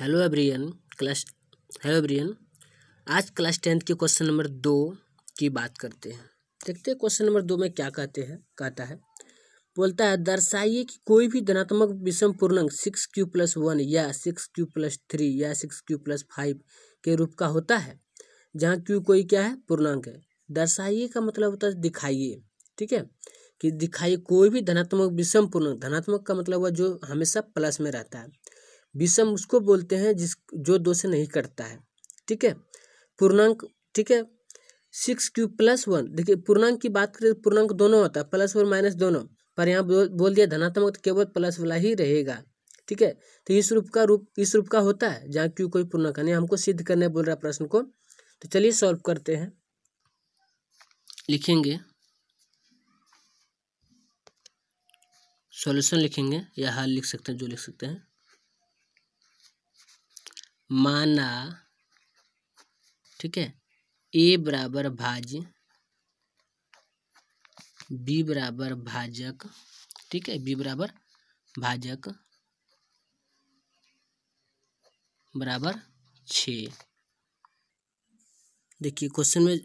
Hello everyone class hello everyone आज class tenth के question number दो की बात करते हैं। देखते हैं क्वेश्चन नंबर दो में क्या कहते हैं, कहता है। बोलता है, दर्शाइए कि कोई भी धनात्मक विषम पूर्णांक सिक्स क्यू प्लस वन या सिक्स क्यू प्लस थ्री या सिक्स क्यू प्लस फाइव के रूप का होता है, जहाँ क्यू कोई क्या है, पूर्णांक है। दर्शाइए का मतलब होता है दिखाइए, ठीक है? कि दिखाइए कोई भी धनात्मक विषम पूर्णांक, धनात्मक का मतलब हुआ जो हमेशा प्लस में रहता है। विषम उसको बोलते हैं जिस जो दो से नहीं कटता है। ठीक है? पूर्णांक ठीक है? Six Q plus one. देखिए पूर्णांक की बात करें तो पूर्णांक दोनों होता है प्लस और माइनस दोनों। पर यहाँ बोल, बोल दिया धनात्मक तो केवल प्लस वाला ही रहेगा। ठीक है? तो इस रूप का रूप इस रूप का होता है जहाँ क्यू कोई पूर्णांक नहीं हमको सिद्ध करने बोल रहा है प्रश्न को। तो चलिए सॉल्व करते हैं। लिखेंगे। सॉल्यूशन लिखेंगे। या हाल लिख सकते हैं जो लिख सकते हैं। माना, ठीक है? ए बराबर भाज्य बी बराबर भाजक, ठीक है? बी बराबर भाजक बराबर छ। देखिए क्वेश्चन में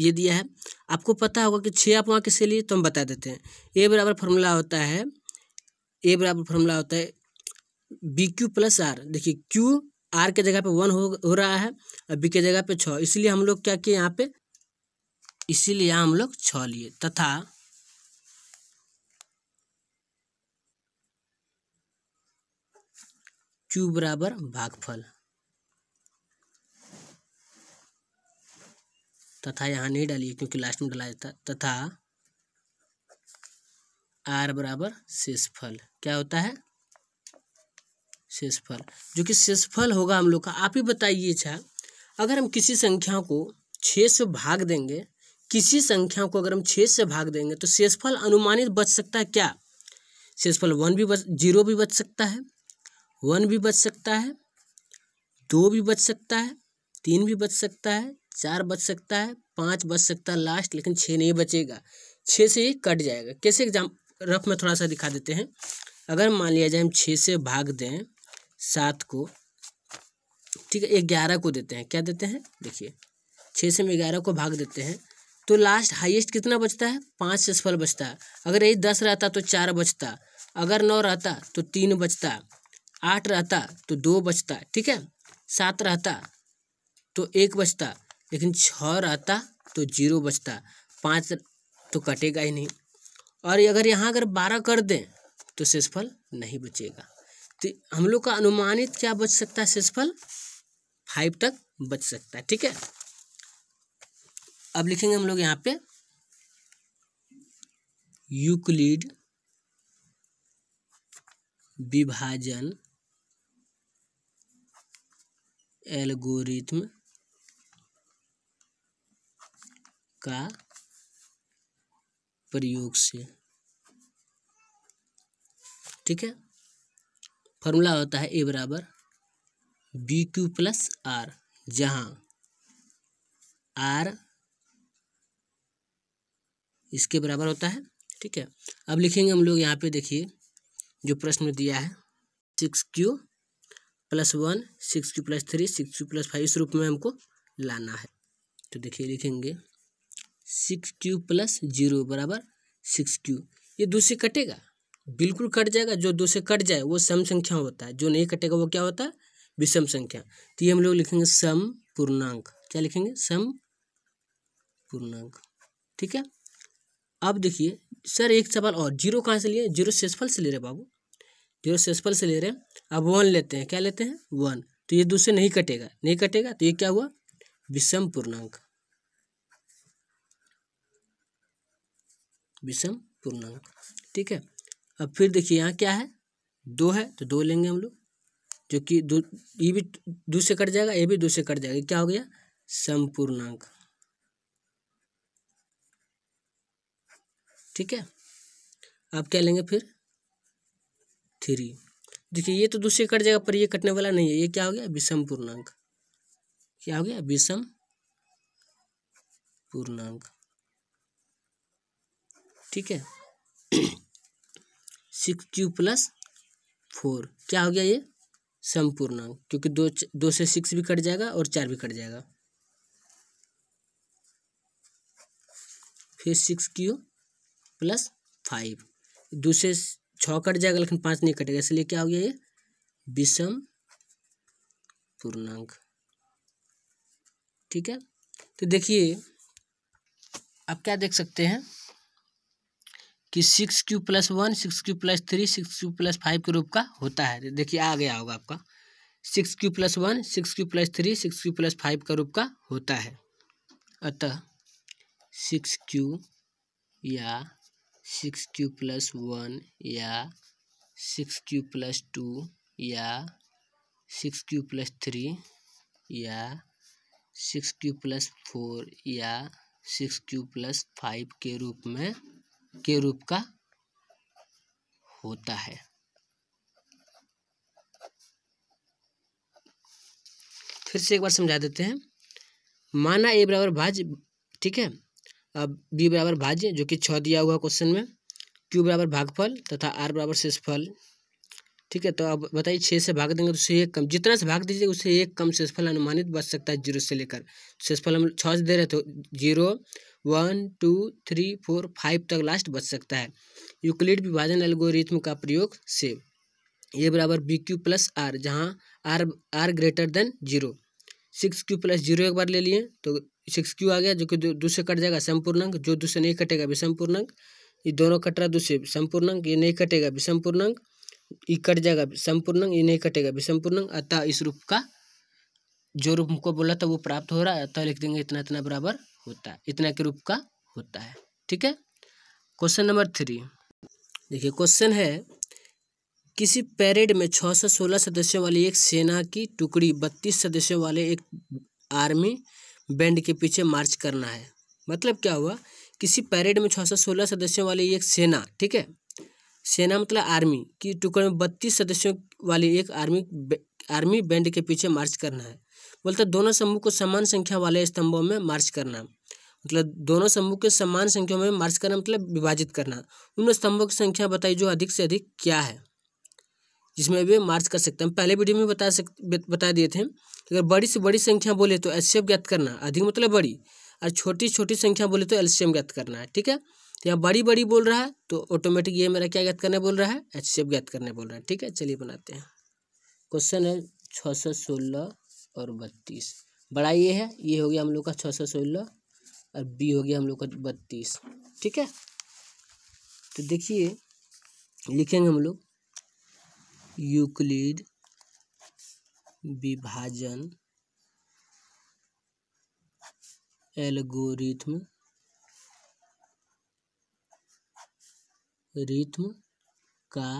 ये दिया है। आपको पता होगा कि छः आप वहाँ किसके लिए तो हम बता देते हैं। ए बराबर फॉर्मूला होता है ए बराबर फॉर्मूला होता है बी क्यू प्लस आर। देखिए, क्यू आर के जगह पे वन हो हो रहा है और बी के जगह पे छ। इसलिए हम लोग क्या किए यहाँ पे? इसीलिए यहाँ हम लोग छ लिए। तथा क्यू बराबर भागफल। तथा यहाँ नहीं डालिए क्योंकि लास्ट में डाला जाता तथा आर बराबर शेषफल। क्या होता है? शेषफल, जो कि शेषफल होगा हम लोग का। आप ही बताइए अच्छा अगर हम किसी संख्या को छः से भाग देंगे, किसी संख्या को अगर हम छः से भाग देंगे तो शेषफल अनुमानित बच सकता है क्या? शेषफल वन भी बच, ज़ीरो भी बच सकता है, वन भी बच सकता है, दो भी बच सकता है, तीन भी बच सकता है, चार बच सकता है, पाँच बच सकता है लास्ट लेकिन छः नहीं बचेगा। छः से ये कट जाएगा। कैसे एग्ज़ाम रफ में थोड़ा सा दिखा देते हैं। अगर मान लिया जाए हम छः से भाग दें सात को, ठीक है, ग्यारह को देते हैं। क्या देते हैं? देखिए छः से में ग्यारह को भाग देते हैं। तो लास्ट हाईएस्ट कितना बचता है? पाँच से सफल बचता है। अगर यही दस रहता तो चार बचता। अगर नौ रहता तो तीन बचता। आठ रहता तो दो बचता, ठीक है? सात रहता तो एक बचता। लेकिन छः रहता तो ज़ीरो बचता। पाँच तो कटेगा ही नहीं। और अगर यहाँ अगर बारह कर दें तो शेषफल नहीं बचेगा। तो हम लोग का अनुमानित क्या बच सकता है शेषफल? फाइव तक बच सकता है, ठीक है? अब लिखेंगे हम लोग यहाँ पे यूक्लिड विभाजन एल्गोरिथम का प्रयोग से, ठीक है? फॉर्मूला होता है ए बराबर बी क्यू प्लस आर, जहाँ आर इसके बराबर होता है, ठीक है? अब लिखेंगे हम लोग यहाँ पे देखिए, जो प्रश्न दिया है, six Q plus one, six Q plus three, six Q plus five, इस रूप में हमको लाना है। तो देखिए लिखेंगे, सिक्स क्यू प्लस ज़ीरो बराबर सिक्स क्यू, ये दो से कटेगा। बिल्कुल कट जाएगा, जो दो से कट जाए, वो सम संख्या होता है। जो नहीं कटेगा, वो क्या होता है? विषम संख्या। तो ये हम लोग लिखेंगे सम पूर्णांक। क्या लिखेंगे? सम पूर्णांक। ठीक है? अब देखिए, सर एक सवाल और, ज़ीरो कहाँ से लिए? ज़ीरो शेषफल से ले रहे बाबू। ज़ीरो शेषफल से ले रहे हैं। अब वन लेते हैं। क्या लेते हैं? वन। तो ये दूसरे नहीं कटेगा। नहीं कटेगा तो ये क्या हुआ? विषम पूर्णांक। विषम पूर्णांक। ठीक है? अब फिर देखिए यहाँ क्या है? दो है तो दो लेंगे हम लोग, जो कि दो, ये भी दो से कट जाएगा, ये भी दो से कट जाएगा। क्या हो गया? संपूर्णांक। ठीक है? आप क्या लेंगे फिर? थ्री। देखिए, ये तो दूसरे कट जाएगा, पर ये कटने वाला नहीं है। ये क्या हो गया? विषम पूर्णांक क्या हो गया? विषम पूर्णांक ठीक है? Six Q plus four. क्या हो गया ये? संपूर्णांक क्योंकि दो दो से सिक्स भी कट जाएगा और चार भी कट जाएगा। फिर सिक्स क्यू? Plus five. दो से, छः कट जाएगा, लेकिन पाँच नहीं कटेगा, इसलिए क्या हो गया ये? विषम पूर्णांक। ठीक है? तो देखिए, आप क्या देख सकते हैं? कि six Q plus one six Q plus three six Q plus five के रूप का होता है देखिए आ गया होगा आपका six Q plus one six Q plus three six Q plus five का रूप का होता है अतः सिक्स क्यू या सिक्स क्यू प्लस वन या सिक्स क्यू प्लस टू या सिक्स क्यू प्लस थ्री या सिक्स क्यू प्लस फोर या सिक्स क्यू प्लस फाइव के रूप में के रूप का होता है। फिर से एक बार समझा देते हैं। माना ए बराबर भाज्य, ठीक है? अब बी बराबर भाज्य, जो कि छ दिया हुआ क्वेश्चन में, क्यू बराबर भागफल तथा आर बराबर शेषफल। ठीक है तो अब बताइए छः से भाग देंगे तो उससे एक कम, जितना से भाग दीजिए उससे एक कम शेषफल अनुमानित बच सकता है ज़ीरो से लेकर। शेषफल हम छः से दे रहे तो zero, one, two, three, four, five तक लास्ट बच सकता है। यूक्लिड विभाजन एल्गोरिथम का प्रयोग से ए बराबर बी क्यू प्लस आर, जहाँ R R greater than zero. Six Q plus zero एक बार ले लिए तो सिक्स क्यू आ गया, जो कि दो से कट जाएगा संपूर्णांक, जो दूसरे नहीं कटेगा विषम पूर्णांक ये दोनों कट रहा दूसरे संपूर्णांक, ये नहीं कटेगा विषम पूर्णांक ये कट जाएगा संपूर्णांक ये नहीं कटेगा विषम पूर्णांक अतः इस रूप का जो रूप हमको बोला था वो प्राप्त हो रहा है अतः लिख देंगे इतना इतना बराबर होता है इतना के रूप का होता है ठीक है क्वेश्चन नंबर थ्री देखिए क्वेश्चन है किसी पैरेड में छः से सोलह सदस्यों वाली एक सेना की टुकड़ी बत्तीस सदस्यों वाले एक आर्मी बैंड के पीछे मार्च करना है मतलब क्या हुआ किसी पैरेड में छः से सोलह सदस्यों वाली एक सेना ठीक है सेना मतलब आर्मी की टुकड़ी में बत्तीस सदस्यों वाली एक आर्मी आर्मी बैंड के पीछे मार्च करना है। बोलते दोनों समूह को समान संख्या वाले स्तंभों में मार्च करना। मतलब दोनों समूह के समान संख्या में मार्च करना मतलब विभाजित करना। उन स्तंभों की संख्या बताई जो अधिक से अधिक क्या है, जिसमें वे मार्च कर सकते हैं। पहले वीडियो में बता सक, बता दिए थे। अगर बड़ी से बड़ी संख्या बोले तो एच ज्ञात करना, अधिक मतलब बड़ी, और छोटी छोटी संख्या बोले तो एलसीएम ज्ञात करना है ठीक है? तो यहाँ बड़ी बड़ी बोल रहा है तो ऑटोमेटिक ये मेरा क्या ज्ञात करने बोल रहा है? एच सी एफ़ ज्ञात करने बोल रहा है। ठीक है, चलिए बनाते हैं। क्वेश्चन है छः सौ सोलह और बत्तीस। बड़ा ये है, ये हो गया हम लोग का छः सौ सोलह और बी हो गया हम लोग का बत्तीस। ठीक है? तो देखिए, लिखेंगे हम लोग यूक्लिड विभाजन एल्गोरिथम रिथम का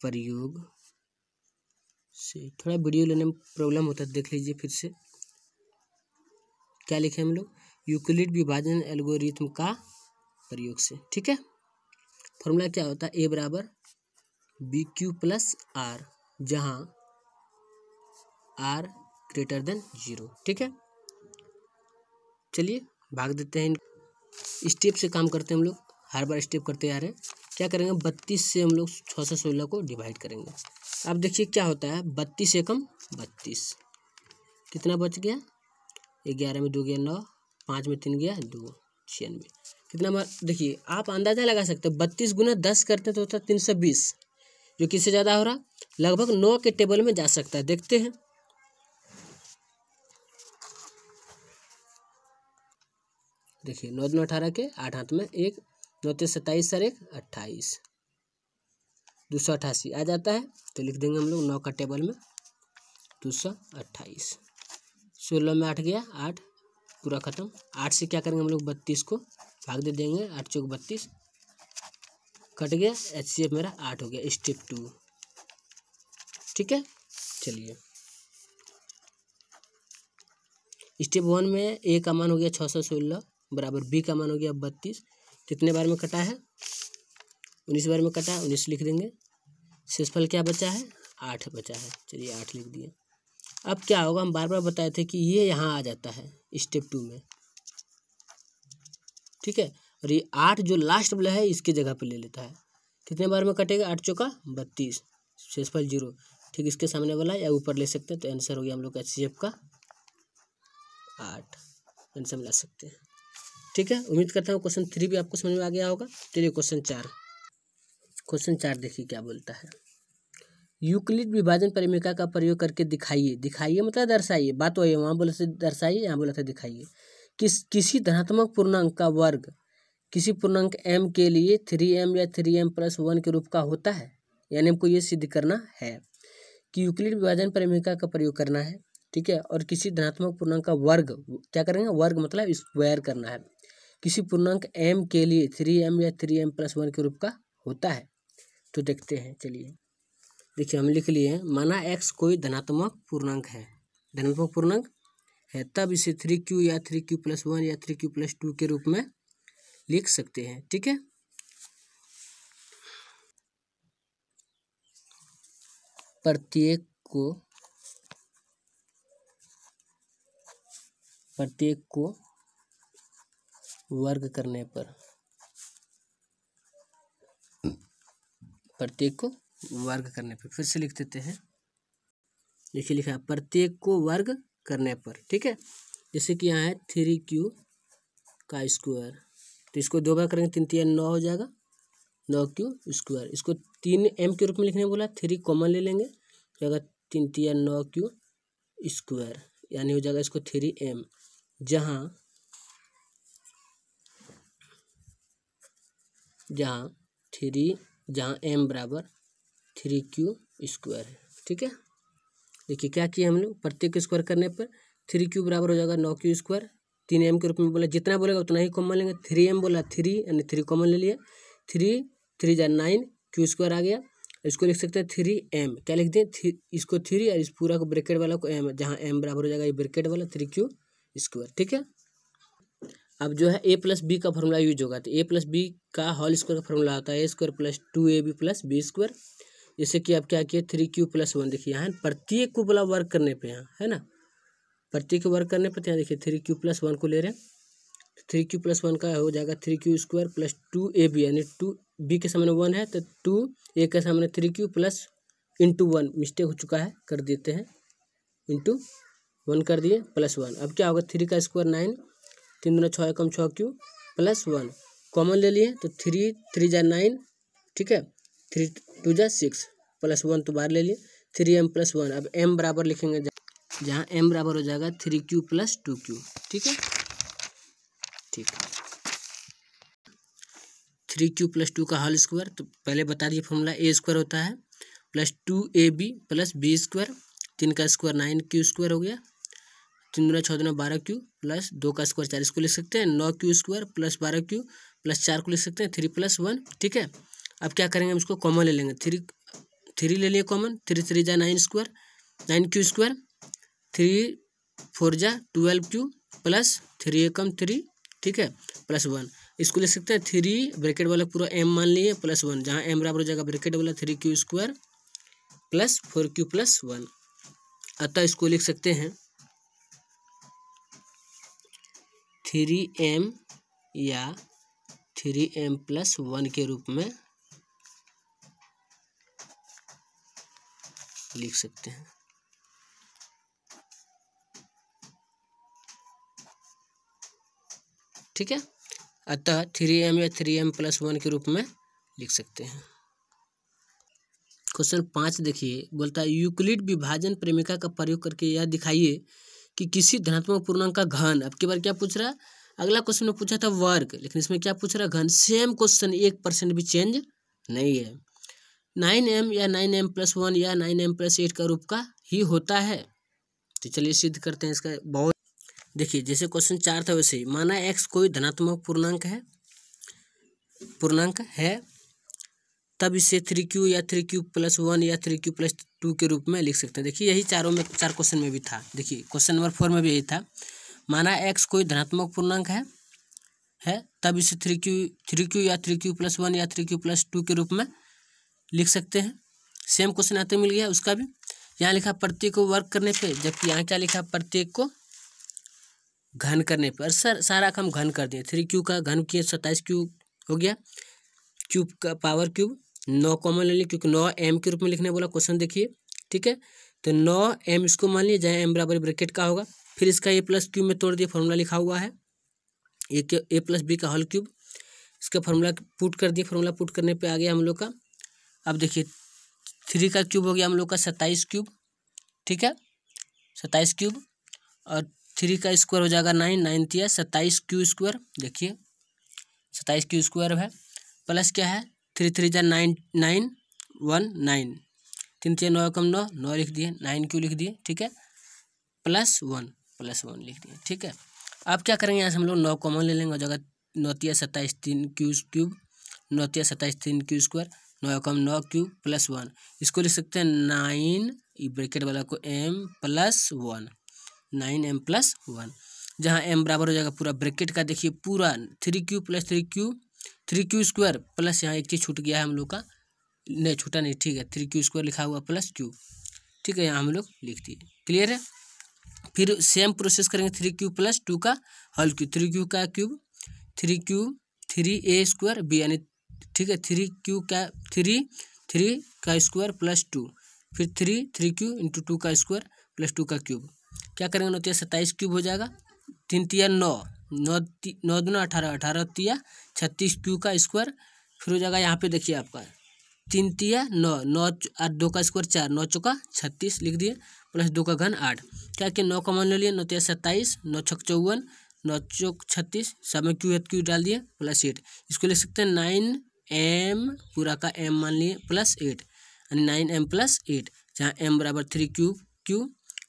प्रयोग से थोड़ा वीडियो लेने में प्रॉब्लम होता है, देख लीजिए फिर से। क्या लिखे हम लोग? यूक्लिड विभाजन एल्गोरिथम का प्रयोग से, ठीक है? फॉर्मूला क्या होता है? ए बराबर बी क्यू प्लस आर, जहाँ आर ग्रेटर देन ज़ीरो, ठीक है? चलिए, भाग देते हैं। स्टेप से काम करते हैं हम लोग। हर बार स्टेप करते आ रहे हैं। क्या करेंगे? बत्तीस से हम लोग छः सौ सोलह को डिवाइड करेंगे। अब देखिए क्या होता है? बत्तीस एकम बत्तीस। कितना बच गया? ग्यारह में दो गया नौ, पाँच में तीन गया दो, छियानवे। कितना बार देखिए, आप अंदाज़ा लगा सकते हैं, बत्तीस गुना दस करते हैं तो होता है तीन सौ बीस। जो किससे ज़्यादा हो रहा? लगभग नौ के टेबल में जा सकता है। देखते हैं। देखिए, नौ दिन अठारह के, आठ हाथ में एक नौ तीन सत्ताईस, सर एक, अट्ठाईस। दो सौ अट्ठासी आ जाता है तो लिख देंगे हम लोग नौ का टेबल में दो सौ अट्ठाईस। सोलह में आठ गया, आठ, पूरा ख़त्म। आठ से क्या करेंगे हम लोग, बत्तीस को भाग दे देंगे, आठ चौक बत्तीस। कट गया एच सी एफ़ मेरा आठ हो गया स्टेप टू ठीक है? चलिए। स्टेप वन में ए का मान हो गया छः सौ सोलह, बराबर बी का मान हो गया बत्तीस। कितने बार में कटा है? उन्नीस बार में कटा है, उन्नीस लिख देंगे। शेषफल क्या बचा है? आठ बचा है। चलिए आठ लिख दिए। अब क्या होगा? हम बार बार बताए थे कि ये यहाँ आ जाता है स्टेप टू में। ठीक है? और ये आठ जो लास्ट वाला है, इसके जगह पे ले लेता है। कितने बार में कटेगा? आठ चौका बत्तीस। शेषफल ज़ीरो। ठीक, इसके सामने वाला या ऊपर ले सकते हैं तो आंसर हो गया हम लोग एच सी एफ़ का आठ। आंसर मिला सकते हैं। ठीक है? उम्मीद करता हूँ क्वेश्चन थ्री भी आपको समझ में आ गया होगा। चलिए क्वेश्चन चार। क्वेश्चन चार देखिए क्या बोलता है। यूक्लिड विभाजन परिमेका का प्रयोग करके दिखाइए। दिखाइए मतलब दर्शाइए। बात वही है, वहाँ बोला से दर्शाइए, यहाँ बोला था दिखाइए। किस, किसी धनात्मक पूर्णांक का वर्ग किसी पूर्णांक एम के लिए थ्री एम या थ्री एम प्लस वन के रूप का होता है? यानी हमको ये सिद्ध करना है कि यूक्लिड विभाजन परिमेका का प्रयोग करना है, ठीक है? और किसी धनात्मक पूर्णांक का वर्ग, क्या करेंगे? वर्ग मतलब स्क्वायर करना है। किसी पूर्णांक एम के लिए थ्री एम या थ्री एम प्लस वन के रूप का होता है। तो देखते हैं, चलिए। देखिए हम लिख लिए माना एक्स कोई धनात्मक पूर्णांक है। धनात्मक पूर्णांक है, तब इसे थ्री क्यू या थ्री क्यू प्लस वन या थ्री क्यू प्लस टू के रूप में लिख सकते हैं, ठीक है? प्रत्येक को प्रत्येक को वर्ग करने पर। प्रत्येक को वर्ग करने पर। फिर से लिख देते हैं। देखिए लिखा है, प्रत्येक को वर्ग करने पर, ठीक है? जैसे कि यहाँ है थ्री क्यू का स्क्वायर तो इसको दो बार करेंगे, तीन तीन नौ हो जाएगा। नौ क्यू स्क्वायर इसको तीन एम के रूप में लिखने बोला थ्री कॉमन ले लेंगे। तो जाएगा तीन तीन नौ क्यू स्क्वायर यानी हो जाएगा इसको थ्री एम जहाँ जहाँ थ्री, जहाँ एम बराबर थ्री क्यू स्क्वायर है, ठीक है? देखिए क्या किया हम लोग प्रत्येक स्क्वायर करने पर थ्री क्यू बराबर हो जाएगा नौ क्यू स्क्वायर। तीन एम के रूप में बोला, जितना बोलेगा उतना ही कॉमन लेंगे। थ्री एम बोला थ्री, यानी थ्री कॉमन ले लिया थ्री थ्री जा नाइन, क्यू स्क्वायर आ गया। इसको लिख सकते हैं थ्री एम क्या लिख दें थ्री, इसको थ्री और इस पूरा को ब्रेकेट वाला को एम जहाँ एम बराबर हो जाएगा ये ब्रेकेट वाला, थ्री क्यू स्क्वायर, ठीक है? अब जो है ए प्लस बी का फॉर्मूला यूज़ होगा। तो ए प्लस बी का होल स्क्वायर का फॉर्मूला होता है A square plus two A B plus B square जैसे कि आप क्या किए थ्री क्यू प्लस वन देखिए, यहाँ प्रत्येक को बोला वर्क करने पे यहाँ है ना? प्रत्येक वर्क करने पर यहाँ देखिए थ्री क्यू प्लस वन को ले रहे हैं। थ्री क्यू प्लस वन का हो जाएगा three Q square plus two A B यानी टू बी के सामने वन है तो टू ए के सामने three Q plus into one mistake हो चुका है, कर देते हैं। इंटू वन कर दिए प्लस वन अब क्या होगा थ्री का स्क्वायर नाइन तीन दूना छः कम छः क्यू प्लस वन। कॉमन ले लिए तो थ्री थ्री जा नाइन, ठीक है? थ्री टू जा सिक्स, प्लस वन तो बाहर ले लिए। थ्री एम प्लस वन, अब एम बराबर लिखेंगे जहाँ एम बराबर हो जाएगा three Q plus two Q, ठीक है? ठीक। थ्री क्यू प्लस टू का होल स्क्वायर तो पहले बता दिए फॉर्मूला ए स्क्वायर होता है। Plus two A B plus B square, तीन का स्क्वायर नाइन क्यू स्क्वायर हो गया। तीन दुना छः दुना बारह क्यू प्लस दो का स्क्वायर चार इसको लिख सकते हैं। नौ क्यू स्क्वायर प्लस बारह क्यू प्लस चार को लिख सकते हैं। थ्री प्लस वन ठीक है? अब क्या करेंगे? हम इसको कॉमन ले लेंगे। थ्री थ्री ले लिए कॉमन थ्री थ्री जा nine square nine Q square three four जा ट्वेल्व क्यू प्लस थ्री एकम थ्री ठीक है? प्लस वन इसको ले सकते हैं थ्री ब्रैकेट वाला पूरा एम मान लिए प्लस वन जहाँ एम बराबर हो जाएगा ब्रैकेट वाला three Q square plus four Q plus one अतः इसको लिख सकते हैं। थ्री एम या थ्री एम प्लस वन के रूप में लिख सकते हैं। ठीक है? अतः थ्री एम या थ्री एम प्लस वन के रूप में लिख सकते हैं। क्वेश्चन पाँच देखिए। बोलता है, यूक्लिड विभाजन प्रेमिका का प्रयोग करके यह दिखाइए कि किसी धनात्मक पूर्णांक का घन। अब की बार क्या पूछ रहा है? अगला क्वेश्चन में पूछा था वर्ग, लेकिन इसमें क्या पूछ रहा है घन? सेम क्वेश्चन एक परसेंट भी चेंज नहीं है। नाइन एम या नाइन एम प्लस वन या नाइन एम प्लस एट का रूप का ही होता है। तो चलिए सिद्ध करते हैं इसका बहुत। देखिए, जैसे क्वेश्चन चार था वैसे ही। माना एक्स कोई धनात्मक पूर्णांक है पूर्णांक है तब इसे थ्री क्यू या थ्री क्यू प्लस वन या थ्री क्यू प्लस टू के रूप में लिख सकते हैं। देखिए, यही चारों में, चार क्वेश्चन में भी था। देखिए क्वेश्चन नंबर फोर में भी यही था। माना एक्स कोई धनात्मक पूर्णांक है है, तब इसे थ्री क्यू थ्री क्यू या थ्री क्यू प्लस वन या थ्री क्यू प्लस टू के रूप में लिख सकते हैं। सेम क्वेश्चन आते मिल गया उसका भी। यहाँ लिखा प्रत्येक को वर्क करने पे, जबकि यहाँ क्या लिखा प्रत्येक को घन करने पर सर, सारा काम घन कर दिए। थ्री क्यू का घन किए सत्ताईस क्यू हो गया। क्यूब का पावर क्यूब नौ कॉमन ले लिया क्योंकि नौ एम के रूप में लिखने बोला क्वेश्चन देखिए, ठीक है? तो नौ एम इसको मान लिया जहाँ एम बराबर ब्रैकेट का होगा, फिर इसका ए प्लस क्यूब में तोड़ दिया फॉर्मूला लिखा हुआ है। ए के ए प्लस बी का हल क्यूब इसका फॉर्मूला पुट कर दिया फॉर्मूला पुट करने पे आ गया हम लोग का। अब देखिए थ्री का क्यूब हो गया हम लोग का सत्ताईस क्यूब ठीक है? सत्ताईस क्यूब और थ्री का स्क्वायर हो जाएगा नाइन नाइन तिया सत्ताईस क्यू स्क्वायर देखिए, सत्ताईस क्यू स्क्वायर है। प्लस क्या है? थ्री थ्री जा नाइन नाइन वन नाइन तीन तीन नौ कम नौ नौ लिख दिए नाइन क्यू लिख दिए, ठीक है? प्लस वन प्लस वन लिख दिए, ठीक है? अब क्या करेंगे, यहाँ से हम लोग नौ कॉमन ले लेंगे जगह नौतिया सत्ताईस तीन क्यू क्यूब नौतिया सत्ताईस तीन क्यू स्क्वायर नौ कम नौ क्यूब प्लस वन इसको लिख सकते हैं नाइन ब्रैकेट वाला को M plus one nine M plus one जहाँ एम बराबर हो जाएगा पूरा ब्रैकेट का, देखिए पूरा three Q plus three Q three Q square plus यहाँ एक चीज़ छूट गया है हम लोग का। नहीं, छूटा नहीं, ठीक है। थ्री क्यू स्क्वायर लिखा हुआ प्लस क्यू। ठीक है, यहाँ हम लोग लिख दिए। क्लियर है? फिर सेम प्रोसेस करेंगे थ्री क्यू प्लस टू का हल क्यू थ्री क्यू का cube three Q, three A square B, यानी ठीक है, थ्री क्यू का, थ्री थ्री का स्क्वायर प्लस टू। फिर three three Q into two का स्क्वायर प्लस टू का क्यूब क्या करेंगे नौ तिया सत्ताईस क्यूब हो जाएगा। तीन तीन, नौ। नौ नौ दुना अठारह अठारह तिया, छत्तीस क्यू का स्क्वायर, फिर हो जाएगा यहाँ पे देखिए आपका। तीन तिया, नौ नौ आठ, दो का स्क्वायर चार, नौ चौका, छत्तीस, लिख दिए, प्लस दो का घन आठ। क्या कि नौ का मान ले लिए? नौ तिया सत्ताईस, नौ छक चौवन, नौ चौक छत्तीस सब में क्यू है क्यू डाल दिए, प्लस एट। इसको लिख सकते हैं नाइन एम, पूरा का एम मान लिए, प्लस एट। यानी नाइन एम प्लस एट, जहाँ एम बराबर थ्री क्यू क्यू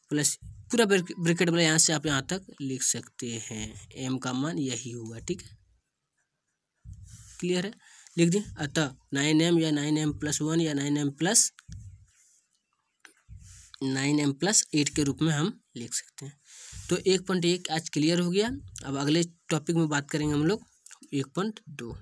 प्लस पूरा ब्रैकेट वाला यहाँ से आप यहाँ तक लिख सकते हैं। एम का मान यही हुआ ठीक है? क्लियर है? लिख दिए अतः नाइन एम या नाइन एम प्लस वन या nine M plus nine M plus eight के रूप में हम लिख सकते हैं। तो एक पॉइंट एक आज क्लियर हो गया। अब अगले टॉपिक में बात करेंगे हम लोग। एक पॉइंट दो।